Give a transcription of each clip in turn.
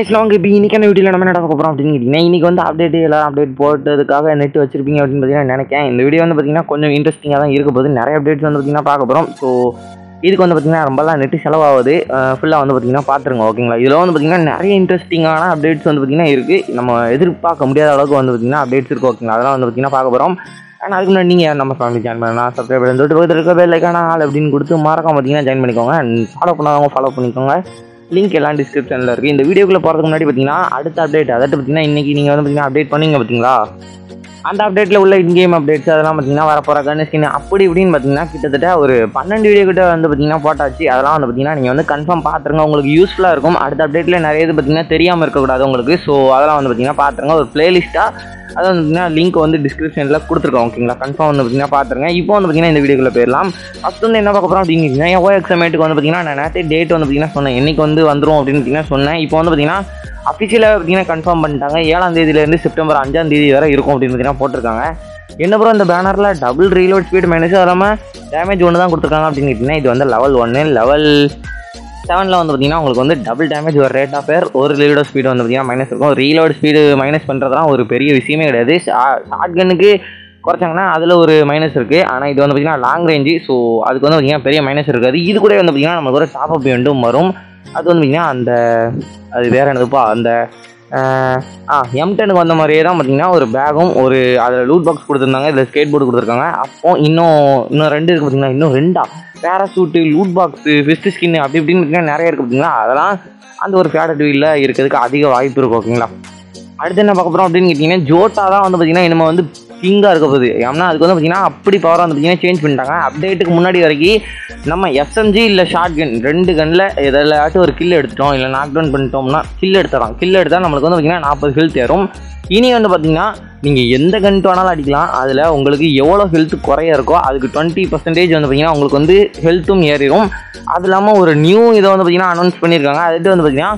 Guys இப்போ இன்றைக்கான வீடியோவில் நம்ம என்ன போகிறோம் அப்படின்னு கேட்டிங்கன்னா இன்றைக்கி வந்து அப்டேட் எல்லாம் அப்டேட் போட்டதுக்காக நெட் வச்சிருப்பீங்க அப்படின்னு பார்த்தீங்கன்னா நினைக்கிறேன். இந்த வீடியோ வந்து பார்த்தீங்கன்னா கொஞ்சம் இன்ட்ரெஸ்டிங்காக தான் இருக்க போகுது. நிறைய அப்டேட்ஸ் வந்து பார்த்தீங்கன்னா பார்க்க போகிறோம் ஸோ இதுக்கு வந்து பார்த்தீங்கன்னா ரொம்பலாம் நெட்டு செலவாகுது. ஃபுல்லாக வந்து பார்த்தீங்கன்னா பார்த்துருங்க ஓகேங்களா இதில் வந்து பார்த்தீங்கன்னா நிறைய இன்ட்ரெஸ்டிங்கான அப்டேட்ஸ் வந்து பார்த்தீங்கன்னா இருக்குது நம்ம எதிர்பார்க்க முடியாத அளவுக்கு வந்து பார்த்தீங்கன்னா அப்டேட்ஸ் இருக்குது ஓகேங்களா அதெல்லாம் வந்து பார்த்தீங்கன்னா பார்க்க போகிறோம் ஆனால் அதுக்கு முன்னாடி நீங்கள் நம்ம ஃபேமிலி ஜாயின் பண்ணலாம் சப்ஸ்கிரைப் பண்ணி தொட்டு பக்கத்தில் இருக்க பெல் ஐக்கான ஆள் அப்படின்னு கொடுத்து மறக்காம பார்த்தீங்கன்னா ஜாயின் பண்ணிக்கோங்க. ஃபாலோ பண்ணாதவங்க ஃபாலோ பண்ணிக்கோங்க. லிங்க் எல்லாம் டிஸ்கிரிப்ஷனில் இருக்குது இந்த வீடியோக்குள்ளே போகிறதுக்கு முன்னாடி பார்த்தீங்கன்னா அடுத்த அப்டேட் அதாவது பார்த்தீங்கன்னா இன்றைக்கி நீங்கள் வந்து பார்த்தீங்கன்னா அப்டேட் பண்ணீங்க பார்த்தீங்களா அந்த அப்டேட்டில் உள்ள இன்கேம் அப்டேட்ஸ் அதெல்லாம் பார்த்தீங்கன்னா வரப்போகிற கன் ஸ்கின் அப்படி இப்படின்னு பார்த்தீங்கன்னா கிட்டத்தட்ட ஒரு பன்னெண்டு வீடியோ கிட்ட வந்து பார்த்தீங்கன்னா போட்டாச்சு. அதெல்லாம் வந்து பார்த்தீங்கன்னா நீங்கள் வந்து கன்ஃபார்ம் பார்த்துருங்க உங்களுக்கு யூஸ்ஃபுல்லாக இருக்கும். அடுத்த அப்டேட்டில் நிறைய இது பார்த்தீங்கன்னா தெரியாமல் இருக்கக்கூடாது உங்களுக்கு. ஸோ அதெல்லாம் வந்து பார்த்தீங்கன்னா பார்த்துருங்க ஒரு பிளேலிஸ்ட்டாக அது வந்து பார்த்தீங்கன்னா லிங்க் வந்து டிஸ்கிரிப்ஷனில் கொடுத்துருக்கோம். ஓகேங்களா கன்ஃபார்ம் வந்து பார்த்தீங்கன்னா பார்த்துருங்க இப்போ வந்து பார்த்தீங்கன்னா இந்த வீடியோக்குள்ள போயிடலாம். ஃபஸ்ட் வந்து என்ன பார்க்க போகிறோம் அப்படிங்கன்னா ஓ எக்ஸாமேட்டுக்கு வந்து பார்த்தீங்கன்னா நான் நேரத்தை டேட் வந்து பார்த்தீங்கன்னா சொன்னேன். என்னைக்கு வந்து வந்துடும் அப்படின்னு பார்த்தீங்கன்னா சொன்னேன். இப்போ வந்து பார்த்தீங்கன்னா அஃபிஷியலாக பார்த்தீங்கன்னா கன்ஃபார்ம் பண்ணிட்டாங்க. ஏழாம் தேதியிலேருந்து செப்டம்பர் அஞ்சாம் தேதி வரை இருக்கும் அப்படின்னு பார்த்தீங்கன்னா போட்டிருக்காங்க. என்ன ப்ரோ இந்த பேனரில் டபுள் ரீலோட் ஸ்பீட் மைனஸ் அது இல்லாமல் டேமேஜ் ஒன்று தான் கொடுத்துருக்காங்க அப்படின்னு கேட்டிங்கன்னா இது வந்து லெவல் ஒன்று லெவல் செவனில் வந்து பார்த்தீங்கன்னா உங்களுக்கு வந்து டபுள் டேமேஜ் ஒரு ரேட் ஆஃப் ஃபேர் ஒரு ரீலோட் ஸ்பீடு வந்து பார்த்தீங்கன்னா மைனஸ் இருக்கும். ரீலோட் ஸ்பீடு மைனஸ் பண்ணுறதுலாம் ஒரு பெரிய விஷயமே கிடையாது. ஷார்ட் கன்னுக்கு குறைச்சாங்கன்னா அதில் ஒரு மைனஸ் இருக்குது ஆனால் இது வந்து பார்த்தீங்கன்னா லாங் ரேஞ்சு ஸோ அதுக்கு வந்து பார்த்தீங்கன்னா பெரிய மைனஸ் இருக்காது. இது கூட வந்து பார்த்தீங்கன்னா நமக்கு ஒரு டாப் அப் வேண்டும் வரும். அது வந்து பார்த்தீங்கன்னா அந்த அது வேற என்னதுப்பா அந்த ஆ எம் டெனுக்கு வந்த மாதிரியே தான் பார்த்தீங்கன்னா ஒரு பேகும் ஒரு அதில் லூட் பாக்ஸ் கொடுத்துருந்தாங்க இதில் ஸ்கேட் போர்டு கொடுத்துருக்காங்க. அப்போ இன்னும் இன்னும் ரெண்டு இருக்குது பார்த்தீங்கன்னா இன்னும் ரெண்டா? Parachute loot box fist skin அப்படி இப்படின்னு பார்த்தீங்கன்னா நிறைய இருக்குது பார்த்தீங்கன்னா அதெல்லாம் அந்த ஒரு ஃபேடட் வீலில் இருக்கிறதுக்கு அதிக வாய்ப்பு இருக்கும் ஓகேங்களா? அடுத்து என்ன பார்க்க போகிறோம் அப்படின்னு கேட்டிங்கன்னா ஜோட்டா தான் வந்து பார்த்தீங்கன்னா நம்ம வந்து கிங்காக இருக்க போகுது. ஏன்னா அதுக்கு வந்து பார்த்தீங்கன்னா அப்படி பவர் வந்து பார்த்தீங்கன்னா சேஞ்ச் பண்ணிட்டாங்க. அப்டேட்டுக்கு முன்னாடி வரைக்கும் நம்ம எஸ்எம்ஜி இல்லை ஷார்ட் கன் ரெண்டு கன்னில் எதிலாச்சும் ஒரு கில் எடுத்துட்டோம் இல்லை நாக் டவுன் பண்ணிட்டோம்னா கில் எடுத்துடலாம். கில் எடுத்தால் நம்மளுக்கு வந்து பார்த்தீங்கன்னா நாற்பது ஹெல்த் ஏறும். இனி வந்து பார்த்தீங்கன்னா நீங்கள் எந்த கன்ட்டு வேணாலும் அடிக்கலாம். அதில் உங்களுக்கு எவ்வளோ ஹெல்த் குறைய இருக்கோ அதுக்கு டுவெண்ட்டி பர்சன்டேஜ் வந்து பார்த்திங்கன்னா உங்களுக்கு வந்து ஹெல்த்தும் ஏறிடும் அது இல்லாமல் ஒரு நியூ இதை வந்து பார்த்திங்கன்னா அனௌன்ஸ் பண்ணியிருக்காங்க அதுட்டு வந்து பார்த்தீங்கன்னா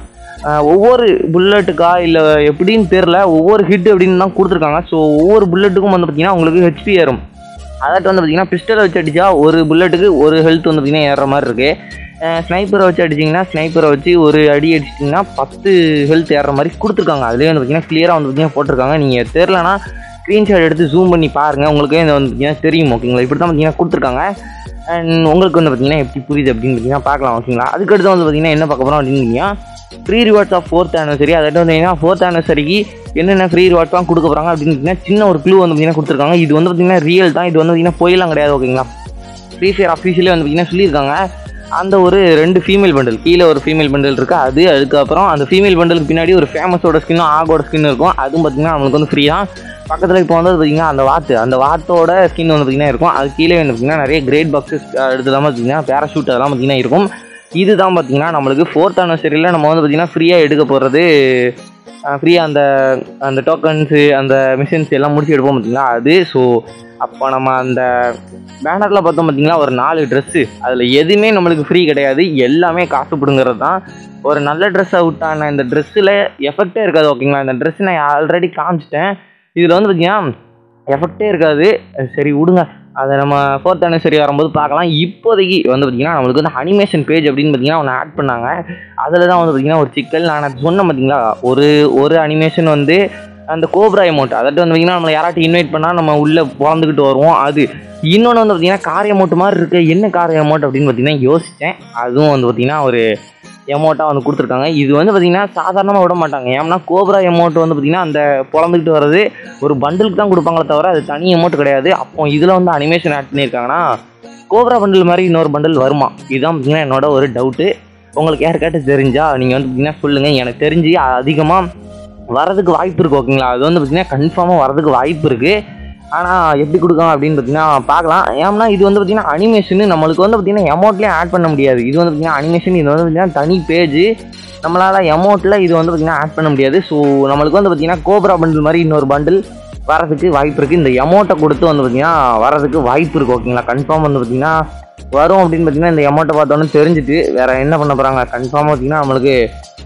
ஒவ்வொரு புல்லட்டுக்கா இல்லை எப்படின்னு தெரில ஒவ்வொரு ஹிட் அப்படின்னு தான் கொடுத்துருக்காங்க. ஸோ ஒவ்வொரு புல்லட்டுக்கும் வந்து பார்த்தீங்கன்னா உங்களுக்கு ஹெச்பி ஏறும். அதாட்டு வந்து பார்த்தீங்கன்னா பிஸ்டலை வச்சு அடித்தா ஒரு புல்லட்டுக்கு ஒரு ஹெல்த் வந்து பார்த்தீங்கன்னா ஏறுற மாதிரி இருக்குது ஸ்னைப்பரை வச்சு அடிச்சிங்கன்னா ஸ்னைப்பரை வச்சு ஒரு அடி அடிச்சிட்டிங்கன்னா பத்து ஹெல்த் ஏற மாதிரி கொடுத்துருக்காங்க. அதுலேயே வந்து பார்த்தீங்கன்னா க்ளியராக வந்து பார்த்தீங்கன்னா போட்டிருக்காங்க. நீங்கள் தெரிலனா ஸ்க்ரீன்ஷாட் எடுத்து ஜூம் பண்ணி பாருங்கள் உங்களுக்கு இந்த வந்து பார்த்தீங்கன்னா தெரியும் ஓகேங்களா இப்படி தான் பார்த்தீங்கன்னா கொடுத்துருக்காங்க. அண்ட் உங்களுக்கு வந்து பார்த்தீங்கன்னா எப்படி புரியுது அப்படின்னு பார்த்தீங்கன்னா பார்க்கலாம் ஓகேங்களா அதுக்கடுத்து வந்து பார்த்தீங்கன்னா என்ன பார்க்க போகிறோம் அப்படின்னு free rewards of fourth anniversary அதை வந்து பார்த்தீங்கன்னா ஃபோர்த் ஆனிவர்சரிக்கு என்னென்ன ஃப்ரீ ரிவார்ட்ஸ்லாம் கொடுக்க போகிறாங்க அப்படின்னு பார்த்தீங்கன்னா சின்ன ஒரு க்ளூ வந்து பார்த்தீங்கன்னா கொடுத்துருக்காங்க. இது வந்து பார்த்தீங்கன்னா ரியல் தான். இது வந்து பார்த்தீங்கன்னா போயிலாம் கிடையாது ஓகேங்களா ஃப்ரீ ஃபயர் அஃபீஷியலே வந்து பார்த்தீங்கன்னா சொல்லியிருக்காங்க. அந்த ஒரு ரெண்டு ஃபீமேல் பண்டில் கீழே ஒரு ஃபீமேல் பண்டில் இருக்குது அது அதுக்கப்புறம் அந்த ஃபீமேல் பண்டலுக்கு பின்னாடி ஒரு ஃபேமஸோட ஸ்கின்னும் ஆகோட ஸ்கின் இருக்கும். அதுவும் பார்த்தீங்கன்னா நம்மளுக்கு வந்து ஃப்ரீ தான். பக்கத்தில் இப்போ வந்து பார்த்தீங்கன்னா அந்த வாத்து அந்த வாத்தோட ஸ்கின் வந்து பார்த்தீங்கன்னா இருக்கும். அது கீழே வந்து பார்த்தீங்கன்னா நிறைய கிரேட் பாக்ஸஸ் எடுத்துலாம் பார்த்தீங்கன்னா பேராஷூட் அதெல்லாம் பார்த்தீங்கன்னா இருக்கும். இதுதான் பார்த்தீங்கன்னா நம்மளுக்கு ஃபோர்த் ஆனிவர்சரியில் நம்ம வந்து பார்த்தீங்கன்னா ஃப்ரீயாக எடுக்க போகிறது ஃப்ரீயாக அந்த அந்த டோக்கன்ஸு அந்த மிஷின்ஸ் எல்லாம் முடிச்சு எடுப்போம் பார்த்தீங்களா அது ஸோ அப்போ நம்ம அந்த பேனரில் பார்த்தோம் பார்த்தீங்களா ஒரு நாலு ட்ரெஸ்ஸு அதில் எதுவுமே நம்மளுக்கு ஃப்ரீ கிடையாது. எல்லாமே காசு பிடுங்கிறது தான் ஒரு நல்ல ட்ரெஸ் அவுட்டான இந்த ட்ரெஸ்ஸில் எஃபெக்டே இருக்காது ஓகேங்களா இந்த ட்ரெஸ் நான் ஆல்ரெடி காமிச்சிட்டேன். இதில் வந்து பார்த்தீங்கன்னா எஃபெக்டே இருக்காது. சரி விடுங்க. அதை நம்ம ஃபோர்த் அனிவர்சரி வரும்போது பார்க்கலாம். இப்போதைக்கு வந்து பார்த்திங்கன்னா நம்மளுக்கு வந்து அனிமேஷன் பேஜ் அப்படின்னு பார்த்தீங்கன்னா ஒன்று ஆட் பண்ணாங்க. அதில் தான் வந்து பார்த்திங்கன்னா ஒரு சிக்கல். நான் சொன்னேன் பார்த்தீங்களா ஒரு ஒரு அனிமேஷன் வந்து அந்த கோப்ரா அமௌண்ட் அதாட்டு வந்து பார்த்திங்கன்னா நம்மளை யாராட்டும் இன்வைட் பண்ணால் நம்ம உள்ளே பிறந்துக்கிட்டு வருவோம். அது இன்னொன்று வந்து பார்த்திங்கன்னா கார் அமௌண்ட் மாதிரி இருக்குது என்ன கார் அமௌண்ட் அப்படின்னு பார்த்தீங்கன்னா யோசித்தேன் அதுவும் வந்து பார்த்திங்கன்னா ஒரு எமௌண்ட்டாக வந்து கொடுத்துருக்காங்க. இது வந்து பார்த்திங்கன்னா சாதாரணமாக விட மாட்டாங்க. ஏன்னா கோப்ரா எமௌண்ட் வந்து பார்த்திங்கன்னா அந்த பிறந்துக்கிட்டு வர்றது ஒரு பண்டிலுக்கு தான் கொடுப்பாங்களே தவிர அது தனி எமௌண்ட் கிடையாது. அப்போ இதில் வந்து அனிமேஷன் ஆட் பண்ணியிருக்காங்கன்னா கோப்ரா பண்டில் மாதிரி இன்னொரு பண்டில் வருமா? இதுதான் பார்த்திங்கன்னா என்னோட ஒரு டவுட்டு உங்களுக்கு யாருக்காட்டும் தெரிஞ்சால் நீங்கள் வந்து பார்த்திங்கன்னா சொல்லுங்கள் எனக்கு தெரிஞ்சு அதிகமாக வரதுக்கு வாய்ப்பு இருக்குது ஓகேங்களா அது வந்து பார்த்திங்கன்னா கன்ஃபார்மாக வரதுக்கு வாய்ப்பு இருக்குது ஆனால் எப்படி கொடுக்கலாம் அப்படின்னு பார்த்தீங்கன்னா பார்க்கலாம். ஏன்னா இது வந்து பார்த்தீங்கன்னா அனிமேஷன் நம்மளுக்கு வந்து பார்த்தீங்கன்னா அமௌண்ட்லேயே ஆட் பண்ண முடியாது. இது வந்து பார்த்தீங்கன்னா அனிமேஷன் இது வந்து பார்த்தீங்கன்னா தனி பேஜ் நம்மளால் எமௌண்ட்டில் இது வந்து பார்த்தீங்கன்னா ஆட் பண்ண முடியாது. ஸோ நம்மளுக்கு வந்து பார்த்தீங்கன்னா கோப்ரா பண்டில் மாதிரி இன்னொரு பண்டில் வரதுக்கு வாய்ப்பு இருக்குது இந்த எமௌண்ட்டை கொடுத்து வந்து பார்த்தீங்கன்னா வரதுக்கு வாய்ப்பு இருக்குது ஓகேங்களா கன்ஃபார்ம் வந்து பார்த்தீங்கன்னா வரும் அப்படின்னு பார்த்தீங்கன்னா இந்த எமௌண்ட்டை பார்த்தோன்னே தெரிஞ்சுட்டு வேறு என்ன பண்ண போகிறாங்க கன்ஃபார்மாக பார்த்தீங்கன்னா நம்மளுக்கு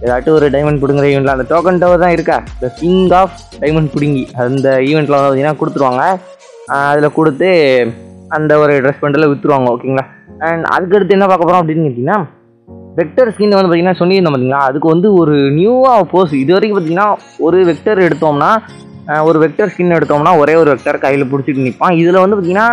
ஏதாட்டும் ஒரு டைமண்ட் பிடுங்குற ஈவெண்ட்டில் அந்த டோக்கன் டவர் தான் இருக்கா? த கிங் ஆஃப் டைமண்ட் பிடுங்கி. அந்த ஈவெண்ட்டில் வந்து பார்த்தீங்கன்னா கொடுத்துருவாங்க. அதில் கொடுத்து அந்த ஒரு ட்ரெஸ் பண்டில் விற்றுருவாங்க ஓகேங்களா அண்ட் அதுக்கடுத்து என்ன பார்க்க போகிறோம் அப்படின்னு கேட்டிங்கன்னா வெக்டர் ஸ்கின் வந்து பார்த்தீங்கன்னா சொல்லியிருந்தோம் பார்த்தீங்களா அதுக்கு வந்து ஒரு நியூவாக போஸ் இது வரைக்கும் பார்த்தீங்கன்னா ஒரு வெக்டர் எடுத்தோம்னா ஒரு வெக்டர் ஸ்கின் எடுத்தோம்னா ஒரே ஒரு வெக்டர் கையில் பிடிச்சிட்டு நிற்பான் இதில் வந்து பார்த்தீங்கன்னா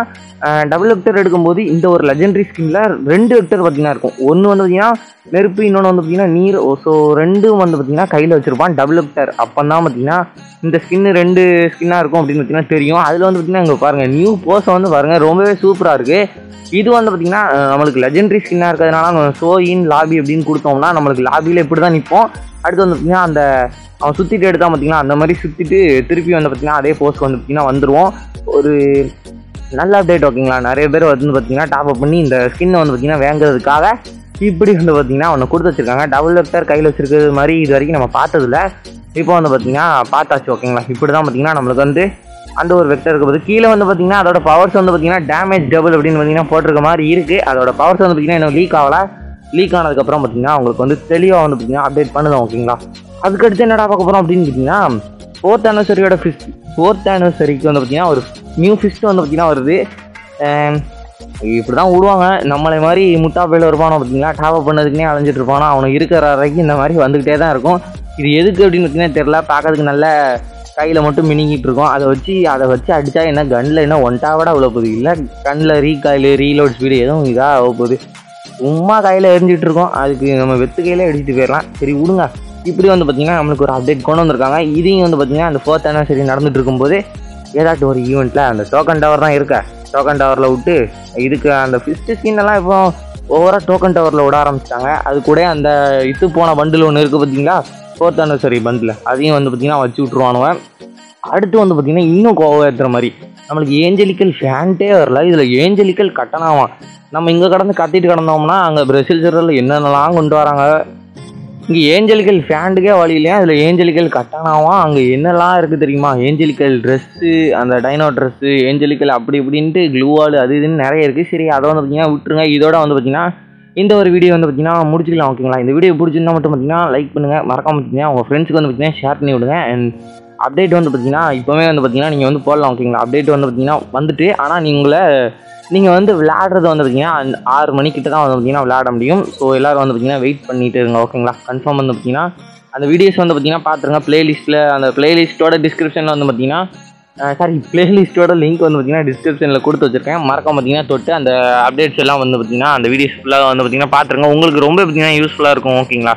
டபுள் வெக்டர் எடுக்கும்போது இந்த ஒரு லெஜெண்டரி ஸ்கின்ல ரெண்டு வெக்டர் பார்த்தீங்கன்னா இருக்கும். ஒன்று வந்து பார்த்தீங்கன்னா நெருப்பு இன்னொன்று வந்து பார்த்தீங்கன்னா நீர். ஸோ ரெண்டும் வந்து பார்த்தீங்கன்னா கையில் வச்சிருப்பான் டபுள் வெக்டர் அப்போ தான் பார்த்தீங்கன்னா இந்த ஸ்கின்னு ரெண்டு ஸ்கின்னாக இருக்கும் அப்படின்னு பார்த்தீங்கன்னா தெரியும். அதில் வந்து பார்த்தீங்கன்னா இங்கே பாருங்கள் நியூ போஸை வந்து பாருங்கள் ரொம்பவே சூப்பராக இருக்குது இது வந்து பார்த்தீங்கன்னா நம்மளுக்கு லெஜெண்டரி ஸ்கின்னாக இருக்கிறதுனால நம்ம ஷோ இன் லாபி அப்படின்னு கொடுத்தோம்னா நம்மளுக்கு லாபியில் இப்படி தான் நிற்போம் அடுத்து வந்து பார்த்தீங்கன்னா அந்த அவன் சுற்றிட்டு எடுத்தா பார்த்தீங்கன்னா அந்த மாதிரி சுற்றிட்டு திருப்பி வந்து பார்த்தீங்கன்னா அதே போஸ்ட் வந்து பார்த்தீங்கன்னா வந்துடுவோம் ஒரு நல்ல அப்டேட் ஓகேங்களா? நிறைய பேர் வந்து பார்த்தீங்கன்னா டாப் அப் பண்ணி இந்த ஸ்கின்னை வந்து பார்த்தீங்கன்னா வாங்குறதுக்காக இப்படி வந்து பார்த்தீங்கன்னா அவனை கொடுத்து வச்சிருக்காங்க. டபுள் வெக்டர் கையில் வச்சிருக்கிறது மாதிரி இது வரைக்கும் நம்ம பார்த்ததில்ல. இப்போ வந்து பார்த்தீங்கன்னா பார்த்தாச்சு ஓகேங்களா? இப்படி தான் பார்த்தீங்கன்னா நம்மளுக்கு வந்து அந்த ஒரு வெக்டர் போது கீழே வந்து பார்த்தீங்கன்னா அதோட பவர்ஸ் வந்து பார்த்தீங்கன்னா டேமேஜ் டபுள் அப்படின்னு பார்த்தீங்கன்னா போட்டிருக்க மாதிரி இருக்குது அதோட பவர்ஸ் வந்து பார்த்தீங்கன்னா இன்னும் லீக் ஆகலை. லீக் ஆனதுக்கப்புறம் பார்த்தீங்கன்னா உங்களுக்கு வந்து தெளிவாக வந்து பார்த்தீங்கன்னா அப்டேட் பண்ணுதோம் ஓகேங்களா? அதுக்கடுத்து என்னடா பார்க்க போகிறோம் அப்படின்னு கேட்டிங்கன்னா ஃபோர்த் ஆனிவர்சரியோட ஃபிஸ்ட் ஃபோர்த் ஆனிவர்சரிக்கு வந்து பார்த்தீங்கன்னா ஒரு நியூ ஃபிஸ்ட்டு வந்து பார்த்தீங்கன்னா வருது. இப்படி தான் விடுவாங்க நம்மளை மாதிரி முட்டா பையில் இருப்பானோ பார்த்தீங்களா? டாப் பண்ணதுக்குனே அலைஞ்சிட்டு இருப்பானோ? அவனுக்கு இருக்கிற வரைக்கும் இந்த மாதிரி வந்துக்கிட்டே தான் இருக்கும். இது எதுக்கு அப்படின்னு பார்த்தீங்கன்னா தெரில பார்க்கறதுக்கு நல்ல கையில் மட்டும் மினிங்கிட்டு இருக்கோம். அதை வச்சு அதை வச்சு அடித்தா என்ன? கன்னில் என்ன ஒன்ட்டாவோட அவ்வளோ போகுது. இல்லை கண்ணில் ரீகாயில் ரீலோட் ஸ்பீடு எதுவும் இதாக ஆக போகுது. சும்மா கையில் எரிஞ்சிட்டு இருக்கோம். அதுக்கு நம்ம வெத்து கையில் அடிச்சுட்டு போயிடலாம் சரி விடுங்க. இப்படி வந்து பார்த்தீங்கன்னா நம்மளுக்கு ஒரு அப்டேட் கொண்டு வந்திருக்காங்க. இதையும் வந்து பார்த்தீங்கன்னா அந்த ஃபோர்த் ஆனிவர்சரி நடந்துட்டு இருக்கும்போது ஏதாட்டும் ஒரு ஈவெண்ட்டில் அந்த டோக்கன் டவர் தான் இருக்க. டோக்கன் டவரில் விட்டு இதுக்கு அந்த ஃபிஃப்த்து சீனெல்லாம் இப்போ ஓவராக டோக்கன் டவரில் விட ஆரம்பிச்சிட்டாங்க. அது கூட அந்த இது போன பண்டில் ஒன்று இருக்குது பார்த்தீங்களா ஃபோர்த் ஆனிவர்சரி பண்டில் அதையும் வந்து பார்த்திங்கன்னா வச்சு விட்ருவானுவேன் அடுத்து வந்து பார்த்திங்கன்னா இன்னும் கோவம் ஏற்றுற மாதிரி. நம்மளுக்கு ஏஞ்சலிக்கல் ஃபேன்ட்டே வரல. இதில் ஏஞ்சலிக்கல் கட்டணாவான் நம்ம இங்கே கடந்து கத்திட்டு கிடந்தோம்னா அங்கே பிரசில் சிறரில் என்னென்னலாம் கொண்டு வராங்க? இங்கே ஏஞ்சலிக்கல் ஃபேண்டுக்கே வழி இல்லையா? அதில் ஏஞ்சலிக்கல் கட்டானாவா அங்கே என்னெல்லாம் இருக்குது தெரியுமா? ஏஞ்சலிக்கல் ட்ரெஸ்ஸு அந்த டைனோ ட்ரெஸ்ஸு ஏஞ்சலிக்கல் அப்படி இப்படின்ட்டு க்ளூவால் அது இதுன்னு நிறைய இருக்குது சரி அதை வந்து பார்த்தீங்கன்னா விட்டுருங்க. இதோட வந்து பார்த்தீங்கன்னா இந்த ஒரு வீடியோ வந்து பார்த்தீங்கன்னா முடிச்சுக்கலாம் ஓகேங்களா இந்த வீடியோ பிடிச்சிருந்தா மட்டும் பார்த்தீங்கன்னா லைக் பண்ணுங்கள் மறக்காம பார்த்தீங்கன்னா உங்கள் ஃப்ரெண்ட்ஸுக்கு வந்து பார்த்தீங்கன்னா ஷேர் பண்ணி விடுங்க. அண்ட் அப்டேட் வந்து பார்த்தீங்கன்னா இப்போவே வந்து பார்த்திங்கன்னா நீங்கள் வந்து போடலாம் ஓகேங்களா அப்டேட் வந்து பார்த்தீங்கன்னா வந்துட்டு ஆனால் நீங்கள நீங்கள் வந்து விளையாடுறது வந்து பார்த்தீங்கன்னா ஆறு மணிக்கிட்ட தான் வந்து பார்த்தீங்கன்னா விளையாட முடியும். ஸோ எல்லோரும் வந்து பார்த்தீங்கன்னா வெயிட் பண்ணிட்டு இருங்க ஓகேங்களா கன்ஃபார்ம் வந்து பார்த்தீங்கன்னா அந்த வீடியோஸ் வந்து பார்த்தீங்கன்னா பார்த்துருங்க ப்ளேலிஸ்ட்டில் அந்த ப்ளேலிஸ்ட்டோட டிஸ்கிரிப்ஷனில் வந்து பார்த்தீங்கன்னா சாரி ப்ளேலிஸ்ட்டோட லிங்க் வந்து பார்த்தீங்கன்னா டிஸ்கிரிப்ஷனில் கொடுத்து வச்சிருக்கேன். மறக்காம பார்த்தீங்கன்னா தொட்டு அந்த அப்டேட்ஸ் எல்லாம் வந்து பார்த்தீங்கன்னா அந்த வீடியோஸ் ஃபுல்லாக வந்து பார்த்தீங்கன்னா பார்த்துருங்க உங்களுக்கு ரொம்ப பார்த்தீங்கன்னா யூஸ்ஃபுல்லாக இருக்கும் ஓகேங்களா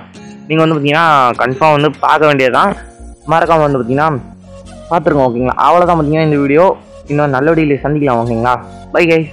நீங்கள் வந்து பார்த்தீங்கன்னா கன்ஃபார்ம் வந்து பார்க்க வேண்டியதுதான். மறக்காமல் வந்து பார்த்தீங்கன்னா பார்த்துருங்க ஓகேங்களா அவ்வளோதான் பார்த்தீங்கன்னா இந்த வீடியோ இன்னொரு நல்ல வீடியோவில் சந்திக்கலாம் ஓகேங்களா? Bye guys